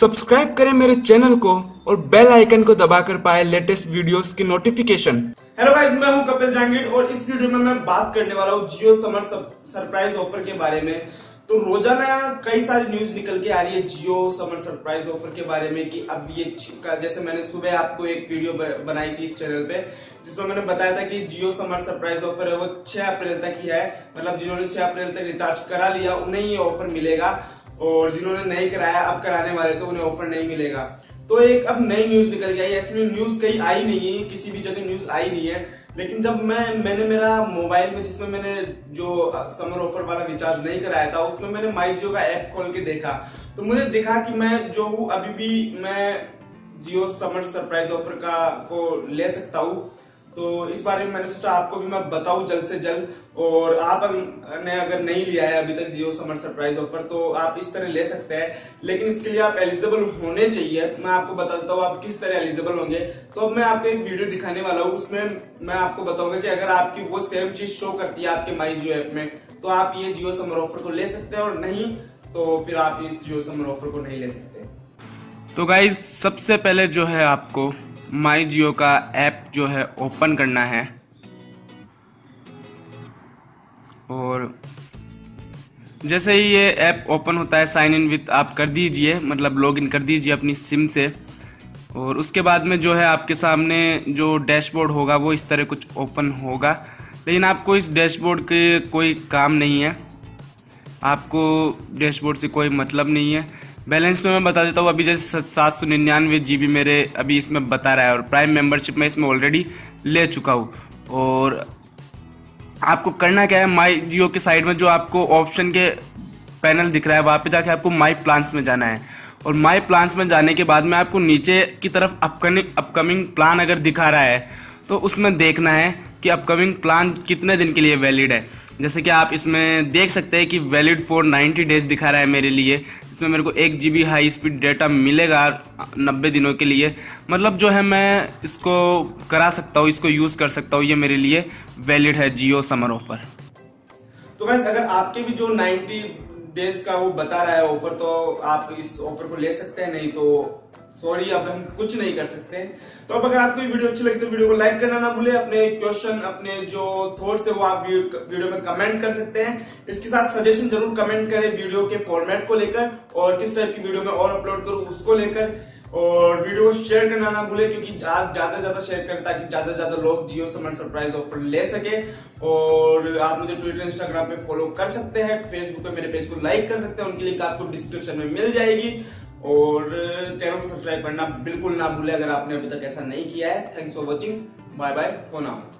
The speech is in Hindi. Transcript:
सब्सक्राइब करें मेरे चैनल को और बेल आइकन को दबाकर पाए लेटेस्ट वीडियोस की नोटिफिकेशन हेलो गाइस मैं हूँ कपिल जांगीर और इस वीडियो में मैं बात करने वाला हूँ जियो समर सरप्राइज़ ऑफ़र के बारे में। तो रोज़ाना कई सारी न्यूज़ निकल के आ रही है जियो समर सरप्राइज़ ऑफ़र के बारे में कि अब ये जैसे मैंने सुबह आपको एक वीडियो बनाई थी इस चैनल पे, जिसमें मैंने बताया था कि जियो समर सरप्राइज़ ऑफ़र है, वो 6 अप्रैल तक ही है। मतलब जिन्होंने 6 अप्रैल तक रिचार्ज करा लिया, उन्हें ये ऑफ़र मिलेगा। और जिन्होंने नहीं कराया, अब कराने वाले तो उन्हें ऑफ़र नहीं मिलेगा। तो एक अब नई न्यूज़ निकल गई एक्चुअली न्यूज़ कहीं आई नहीं है, किसी भी जगह न्यूज़ आई नहीं है। लेकिन जब मैं, मैंने मेरा मोबाइल में, जिसमें मैंने जो समर ऑफ़र वाला रिचार्ज नहीं कराया था, उसमें मैंने माई जियो का ऐप खोल के देखा। तो मुझे दिखा कि मैं जो हूँ, अभी भी मैं जियो समर सरप्राइज़ ऑफ़र का को ले सकता हूँ। तो इस बारे में मैंने सोचा आपको भी मैं बताऊँ जल्द से जल्द। और आप ने अगर नहीं लिया है अभी तक जियो समर सरप्राइज़ ऑफ़र तो आप इस तरह ले सकते हैं। लेकिन इसके लिए आप एलिजिबल होने चाहिए। मैं आपको बताता हूँ आप किस तरह एलिजिबल होंगे। तो अब मैं आपको एक वीडियो दिखाने वाला हूँ, उसमें मैं आपको बताऊँगा कि अगर आपकी वो सेम चीज़ शो करती है आपके माई जियो ऐप में तो आप ये जियो समर ऑफ़र को ले सकते हैं और नहीं तो फिर आप इस जियो समर ऑफ़र को नहीं ले सकते। तो गाइज़ सबसे पहले जो है आपको माई जियो का ऐप जो है ओपन करना है। और जैसे ही ये ऐप ओपन होता है, साइन इन विथ आप कर दीजिए मतलब लॉगिन कर दीजिए अपनी सिम से। और उसके बाद में जो है आपके सामने जो डैशबोर्ड होगा, वो इस तरह कुछ ओपन होगा। लेकिन आपको इस डैशबोर्ड के कोई काम नहीं है। आपको डैशबोर्ड से कोई मतलब नहीं है। बैलेंस में मैं बता देता हूँ, अभी जैसे सात सौ निन्यानवे जी बी मेरे अभी इसमें बता रहा है और प्राइम मेंबरशिप मैं इसमें ऑलरेडी ले चुका हूँ। और आपको करना क्या है माई जियो के साइड में जो आपको ऑप्शन के पैनल दिख रहा है, वहाँ पे जाके आपको माई प्लान्स में जाना है। और माई प्लान्स में जाने के बाद में आपको नीचे की तरफ़ अपकमिंग अपकमिंग प्लान अगर दिखा रहा है तो उसमें देखना है कि अपकमिंग प्लान कितने दिन के लिए वैलिड है। जैसे कि आप इसमें देख सकते हैं कि वैलिड फॉर 90 डेज़ दिखा रहा है मेरे लिए। इसमें मेरे को एक जीबी हाई स्पीड डेटा मिलेगा नब्बे दिनों के लिए। मतलब जो है मैं इसको करा सकता हूँ, इसको यूज़ कर सकता हूँ, ये मेरे लिए वैलिड है जियो समर ऑफ़र तो वैसे अगर आपके भी जो 90 डेज़ का वो बता रहा है ऑफ़र तो आप इस ऑफ़र को ले सकते हैं, नहीं तो सॉरी अब हम कुछ नहीं कर सकते। हैं तो अब अगर आपको वीडियो अच्छी लगी तो वीडियो को लाइक करना ना भूले, अपने क्वेश्चन अपने जो थॉट्स है वो आप वीडियो में कमेंट कर सकते हैं। इसके साथ सजेशन ज़रूर कमेंट करें वीडियो के फॉर्मेट को लेकर और किस टाइप की वीडियो में और अपलोड करूँ उसको लेकर। और वीडियो को शेयर करना ना भूले, क्योंकि आप ज़्यादा से ज़्यादा शेयर करें ताकि ज़्यादा से ज़्यादा लोग जियो समर सरप्राइज़ ऑफ़र ले सके। और आप मुझे ट्विटर इंस्टाग्राम पे फॉलो कर सकते हैं फेसबुक पे मेरे पेज को लाइक कर सकते हैं, उनकी लिंक आपको डिस्क्रिप्शन में मिल जाएगी। और चैनल को सब्सक्राइब करना बिल्कुल ना भूले। अगर आपने अभी तक ऐसा नहीं किया है thanks for watching bye bye phone out